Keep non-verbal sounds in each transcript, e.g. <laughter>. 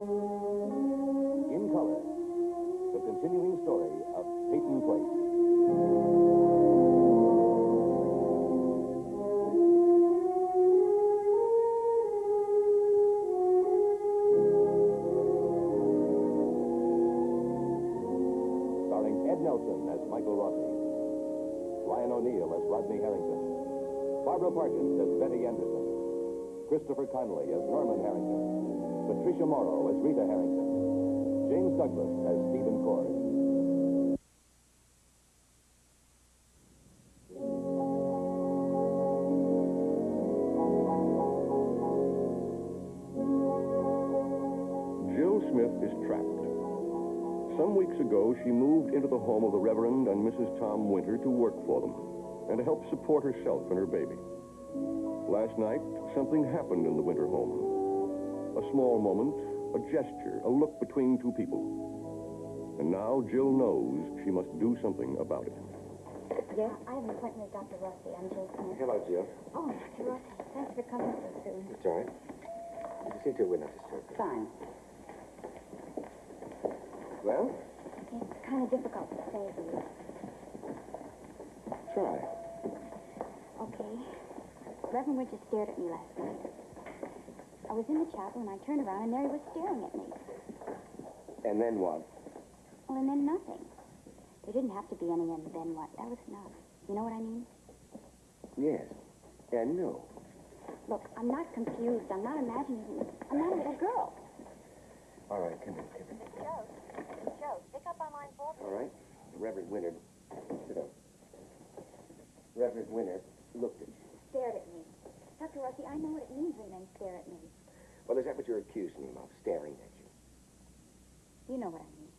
In color, the continuing story of Peyton Place. Starring Ed Nelson as Michael Rossi, Ryan O'Neal as Rodney Harrington, Barbara Parkins as Betty Anderson, Christopher Connelly as Norman Harrington, Patricia Morrow as Rita Harrington, James Douglas as Steven Cord. Jill Smith is trapped. Some weeks ago, she moved into the home of the Reverend and Mrs. Tom Winter to work for them and to help support herself and her baby. Last night, something happened in the Winter home. A small moment, a gesture, a look between two people. And now Jill knows she must do something about it. Yes, I have an appointment with Dr. Rossi. I'm Jill Smith. Hello, Jill. Oh, Dr. Rossi, thanks for coming so soon. It's all right. You can see to it we're not disturbed. Fine. Well, It's kind of difficult to say to you. try. Okay. Reverend Winter stared at me last night. I was in the chapel and I turned around and there he was staring at me. And then what? Well, and then nothing. There didn't have to be any and then what. That was enough. You know what I mean? Yes. And no. Look, I'm not confused. I'm not imagining. I'm not a little girl. All right, come in, come in. Joe, Joe, pick up on line four. All right. Reverend Winter. Sit up. Reverend Winter looked at you. Stared at me. Dr. Rossi, I know what it means when men stare at me. Well, is that what you're accusing him of, staring at you? You know what I mean.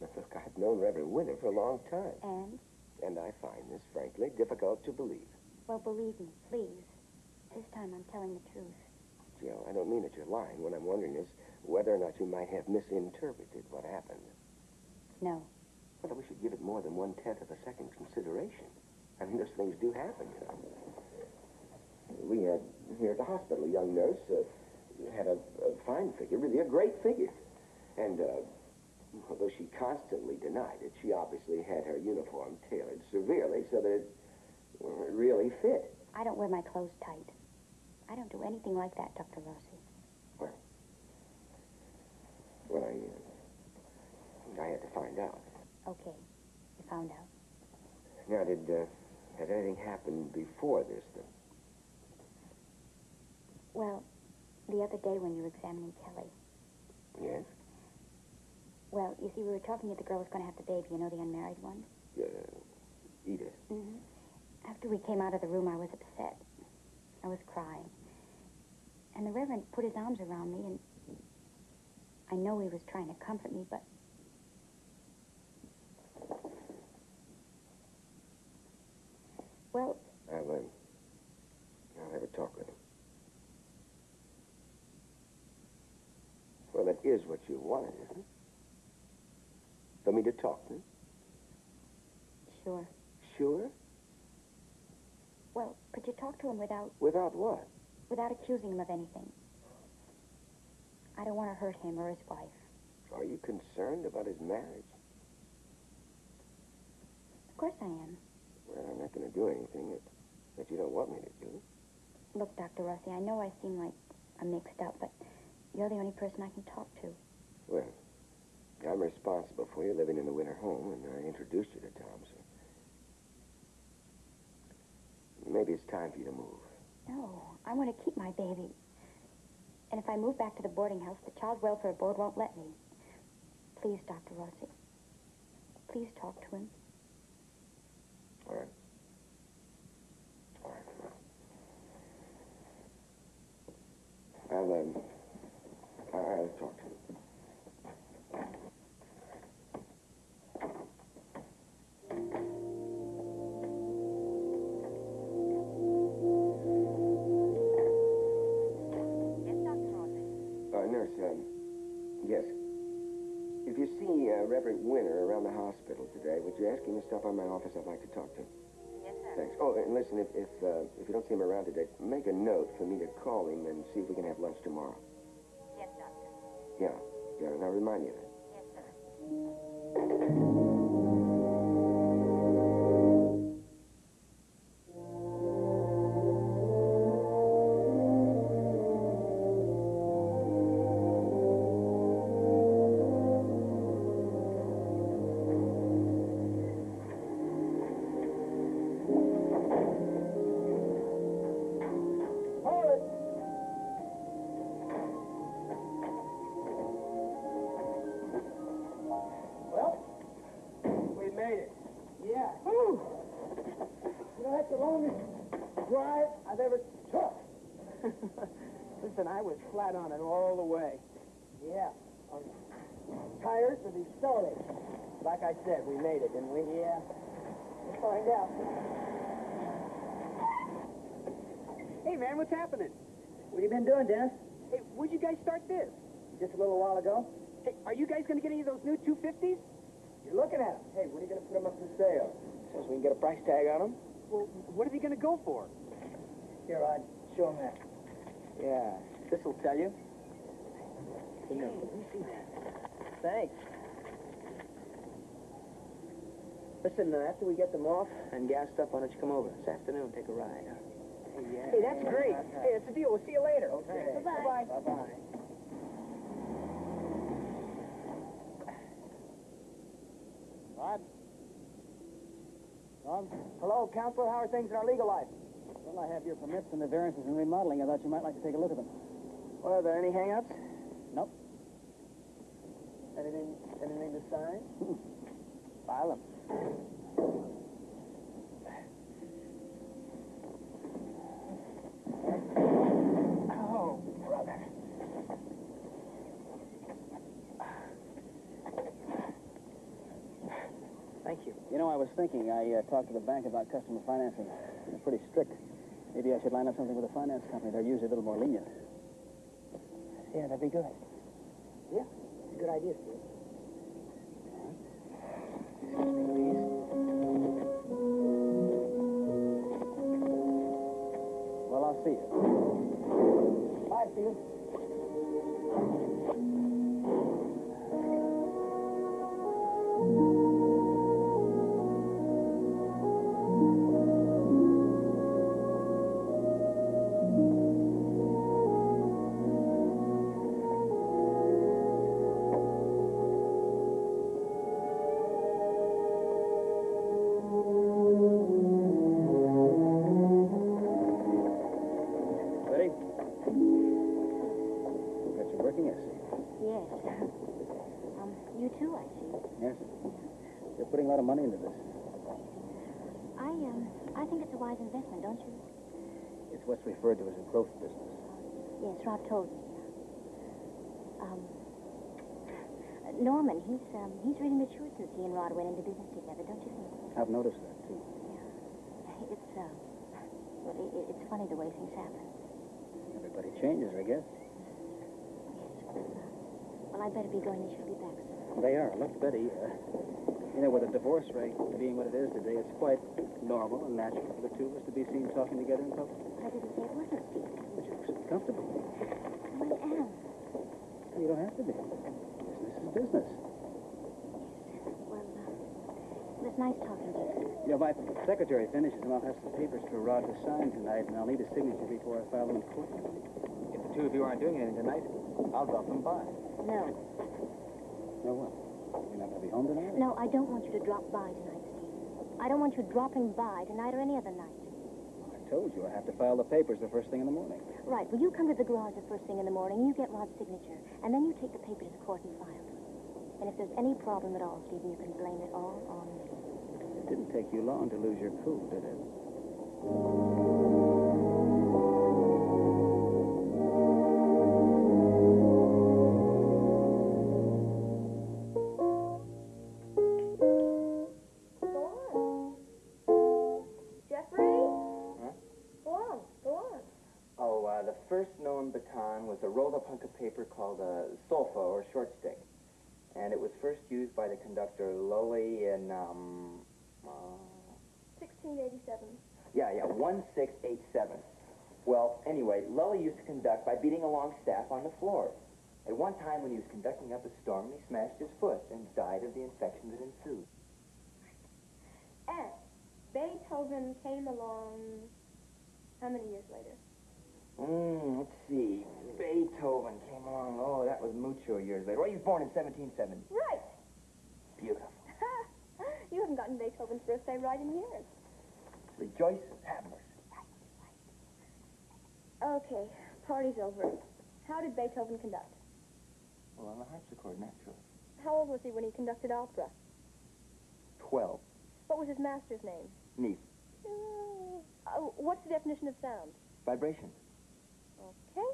Look, I've known Reverend Winter for a long time. And? And I find this, frankly, difficult to believe. Well, believe me, please. This time I'm telling the truth. Jill, I don't mean that you're lying. What I'm wondering is whether or not you might have misinterpreted what happened. No. Well, we should give it more than one-tenth of a second consideration. I mean, those things do happen, you know. We had here at the hospital a young nurse uh, had a, a fine figure, really a great figure. And uh, although she constantly denied it, she obviously had her uniform tailored severely so that it well, it really fit. I don't wear my clothes tight. I don't do anything like that, Dr. Rossi. Well, well, I, uh, I had to find out. Okay. You found out. Now, did uh, has anything happened before this? Then? Well, the other day when you were examining Kelly. Yes. Well, you see, we were talking that the girl was going to have the baby. You know, the unmarried one? Yeah, Edith. Mm-hmm. After we came out of the room, I was upset. I was crying. And the Reverend put his arms around me, and I know he was trying to comfort me, but. Well, I'll, um, I'll have a talk with him. Well, that is what you wanted, isn't it? For me to talk to him? sure. Sure. Well, could you talk to him without Without what? without accusing him of anything? I don't want to hurt him or his wife. Are you concerned about his marriage? Of course I am. Well, I'm not going to do anything that, that you don't want me to do. Look, Dr. Rossi, I know I seem like I'm mixed up, but you're the only person I can talk to. Well, I'm responsible for you living in the winter home, and I introduced you to Tom, so maybe it's time for you to move. No, I want to keep my baby. And if I move back to the boarding house, the Child Welfare Board won't let me. Please, Dr. Rossi. Please talk to him. All right. Nurse, um, yes. If you see uh, Reverend Winter around the hospital today, would you ask him to stop by my office? I'd like to talk to him. Yes, sir. Thanks. Oh, and listen, if if, uh, if you don't see him around today, make a note for me to call him and see if we can have lunch tomorrow. Yes, doctor. Yeah, yeah, and I'll remind you of it. Yes, sir. <clears throat> Listen, I was flat on it all the way. Yeah. On tires to the accelerator. Like I said, we made it, didn't we? Yeah. We'll find out. Hey, man, what's happening? What have you been doing, Dennis? Hey, where'd you guys start this? Just a little while ago? Hey, are you guys going to get any of those new 250s? You're looking at them. Hey, when are you going to put them up for sale? So we can get a price tag on them? Well, what are they going to go for? Here, Rod, show them that. Yeah, this will tell you. Hey, let me see that. Thanks. Listen, uh, after we get them off and gassed up, why don't you come over this afternoon, take a ride, huh? Yeah. Hey, that's great. Hey, that's a deal. We'll see you later. Okay. Bye-bye. Bye-bye. Rod? Rod? Hello, counselor. How are things in our legal life? Well, I have your permits and the variances and remodeling. I thought you might like to take a look at them. Well, are there any hang-ups? Nope. Anything, anything to sign? <laughs> File them. Oh, brother. Thank you. You know, I was thinking, I uh, talked to the bank about customer financing. They're pretty strict. Maybe I should line up something with a finance company. They're usually a little more lenient. Yeah, that'd be good. Yeah, it's a good idea, Steve. Excuse me, please. Well, I'll see you. Bye, Steve. He's, um, he's really matured since he and Rod went into business together, don't you think? I've noticed that, too. <laughs> It's, uh, well, it, it's funny the way things happen. Everybody changes, I guess. Yes. Well, I'd better be going. They should be back soon. They are. Look, Betty, uh, you know, with the divorce rate being what it is today, it's quite normal and natural for the two of us to be seen talking together in public. I didn't say it wasn't, Steve. But you're so comfortable. I am. You don't have to be. Business is business. Was nice talking to you. Know, my secretary finishes and I'll have some papers for Rod to sign tonight, and I'll need a signature before I file them in court. If the two of you aren't doing anything tonight, I'll drop them by. No. No what? You're not going to be home tonight? No, I don't want you to drop by tonight, Steve. I don't want you dropping by tonight or any other night. I told you I have to file the papers the first thing in the morning. Right. Well, you come to the garage the first thing in the morning, you get Rod's signature, and then you take the papers to court and file them. And if there's any problem at all, Steven, you can blame it all on me. It didn't take you long to lose your cool, did it? Jeffrey? Huh? Go on, go on. Oh, uh, the first known baton was a rolled-up hunk of paper called a solfa, or short stick. And it was first used by the conductor Lully in, um, 1687. yeah, yeah, 1687. Well, anyway, Lully used to conduct by beating along staff on the floor. At one time, when he was conducting up a storm, he smashed his foot and died of the infection that ensued. And Beethoven came along how many years later? Mm, let's see. Beethoven came along. Oh, that was mucho years later. Well, he was born in 1770. Right. Beautiful. You haven't gotten Beethoven's birthday right in years. Rejoice and have mercy. Okay, party's over. How did Beethoven conduct? Well, on the harpsichord, naturally. How old was he when he conducted opera? Twelve. What was his master's name? Neefe. Uh, what's the definition of sound? Vibration. Okay.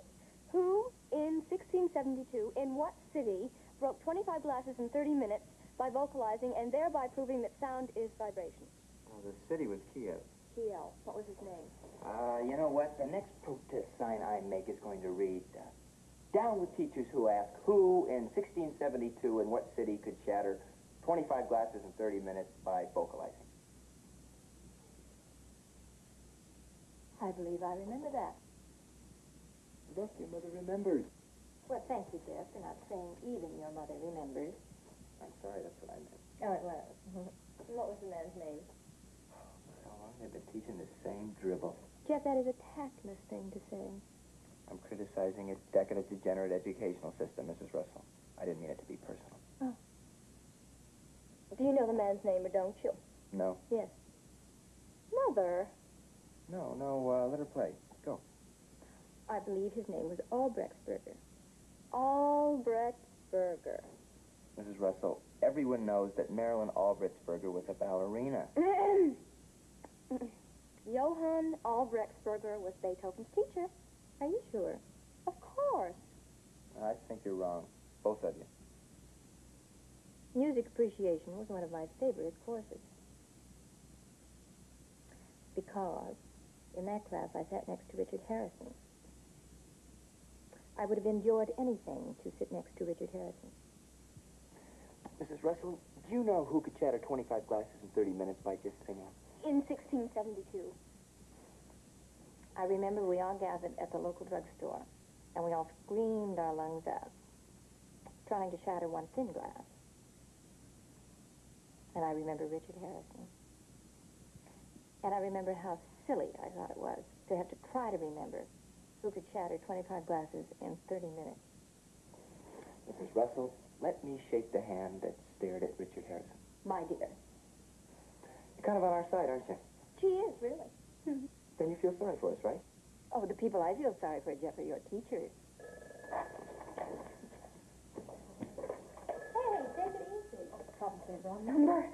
Who, in 1672, in what city, broke 25 glasses in 30 minutes by vocalizing and thereby proving that sound is vibration? Well, the city was Kiev. Kiel. What was his name? Uh, you know what? The next protest sign I make is going to read, uh, Down with teachers who ask who in 1672 in what city could shatter 25 glasses in 30 minutes by vocalizing. I believe I remember that. Look, your mother remembers. Well, thank you, Jeff, for not saying even your mother remembers. I'm sorry, that's what I meant. Oh, it was. <laughs> What was the man's name? So long they've been teaching the same dribble. Jeff, that is a tactless thing to say. I'm criticizing its decadent, degenerate educational system, Mrs. Russell. I didn't mean it to be personal. Oh. Do you know the man's name or don't you? No. Yes. Mother, No, no, uh, let her play. Go. I believe his name was Albrechtsberger. Albrechtsberger. Mrs. Russell, everyone knows that Marilyn Albrechtsberger was a ballerina. <clears throat> Johann Albrechtsberger was Beethoven's teacher. Are you sure? Of course. I think you're wrong. Both of you. Music appreciation was one of my favorite courses. Because in that class I sat next to Richard Harrison. I would have endured anything to sit next to Richard Harrison. Mrs. Russell, do you know who could shatter 25 glasses in 30 minutes by just singing? In 1672. I remember we all gathered at the local drugstore, and we all screamed our lungs out, trying to shatter one thin glass. And I remember Richard Harrison. And I remember how silly I thought it was to have to try to remember who could shatter 25 glasses in 30 minutes. Mrs. Russell, let me shake the hand that stared at Richard Harrison. My dear. You're kind of on our side, aren't you? She is, really. <laughs> Then you feel sorry for us, right? Oh, the people I feel sorry for, Jeff, are your teachers. Hey, take it easy. Probably wrong number.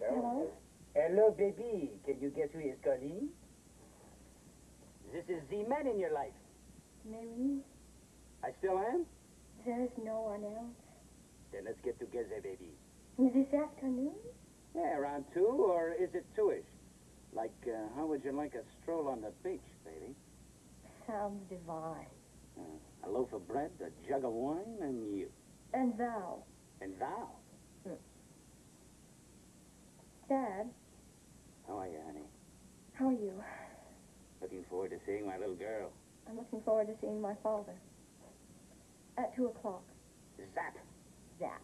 Hello? Hello, baby. Can you guess who is calling? This is the man in your life. Mary, I still am? there's no one else. Then let's get together, baby. This afternoon? Yeah, around two, or is it two-ish? Like, uh, how would you like a stroll on the beach, baby? Sounds divine. Uh, a loaf of bread, a jug of wine, and you. And thou, And thou. Dad, How are you, honey? how are you? Looking forward to seeing my little girl. I'm looking forward to seeing my father. At two o'clock. Zap. Zap.